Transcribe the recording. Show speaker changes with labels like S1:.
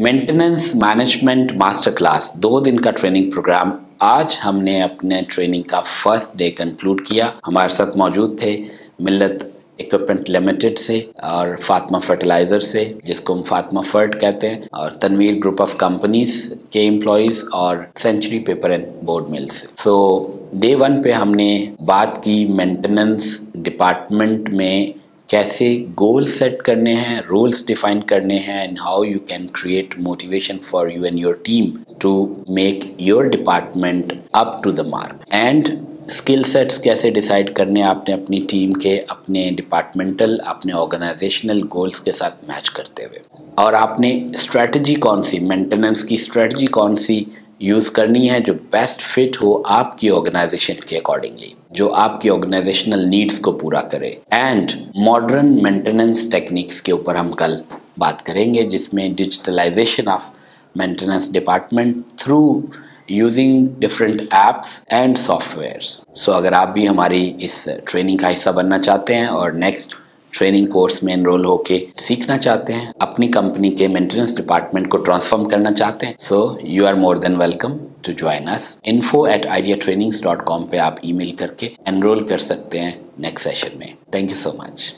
S1: Maintenance management master class दो दिन का ट्रेनिंग प्रोग्राम आज हमने अपने ट्रेनिंग का फ़र्स्ट डे कंक्लूड किया। हमारे साथ मौजूद थे मिल्लत इक्विपमेंट लिमिटेड से और फातिमा फर्टिलाइज़र से, जिसको हम फातिमा फर्ट कहते हैं, और तनवीर ग्रुप ऑफ़ कंपनीज़ के एम्प्लॉयज़ और Century Paper and Board Mill से। सो डे वन पे हमने बात की मेंटेनेंस डिपार्टमेंट में कैसे गोल सेट करने हैं रोल्स डिफाइन करने हैं and how you can create motivation for you and your team to make your department up to the mark and skill sets कैसे डिसाइड करने आपने अपनी टीम के, अपने डिपार्टमेंटल अपने ऑर्गेनाइजेशनल गोल्स के साथ मैच करते हुए। और आपने स्ट्रेटजी कौन सी मेंटेनेंस की स्ट्रेटजी कौन सी यूज़ करनी है जो बेस्ट फिट हो आपकी ऑर्गेनाइजेशन के अकॉर्डिंगली जो आपकी ऑर्गेनाइजेशनल नीड्स को पूरा करे। एंड मॉडर्न मेंटेनेंस टेक्निक्स के ऊपर हम कल बात करेंगे, जिसमें digitalization of maintenance department through using different apps and softwares so अगर आप भी हमारी इस ट्रेनिंग का हिस्सा बनना चाहते हैं और नेक्स्ट ट्रेनिंग कोर्स में एनरोल होके सीखना चाहते हैं, अपनी कंपनी के मेंटेनेंस डिपार्टमेंट को ट्रांसफॉर्म करना चाहते हैं so you are more than welcome to join us info at idea trainings dot com पर आप ईमेल करके एनरोल कर सकते हैं नेक्स्ट सेशन में. Thank you so much